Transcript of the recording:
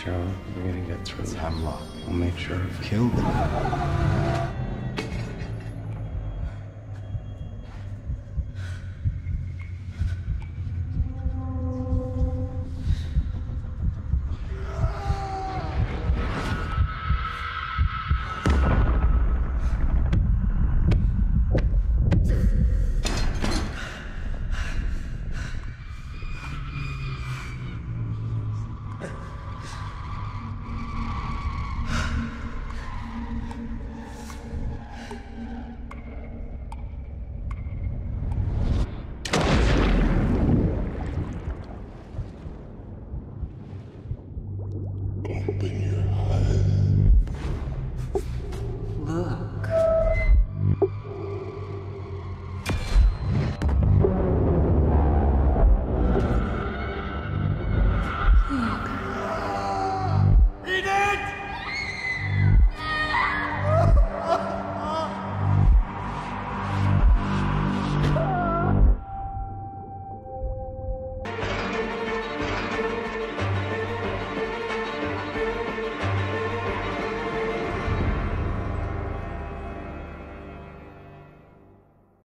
Cheryl, we're gonna get through. It's Hemlock. We'll make sure. Killed him. I've been here.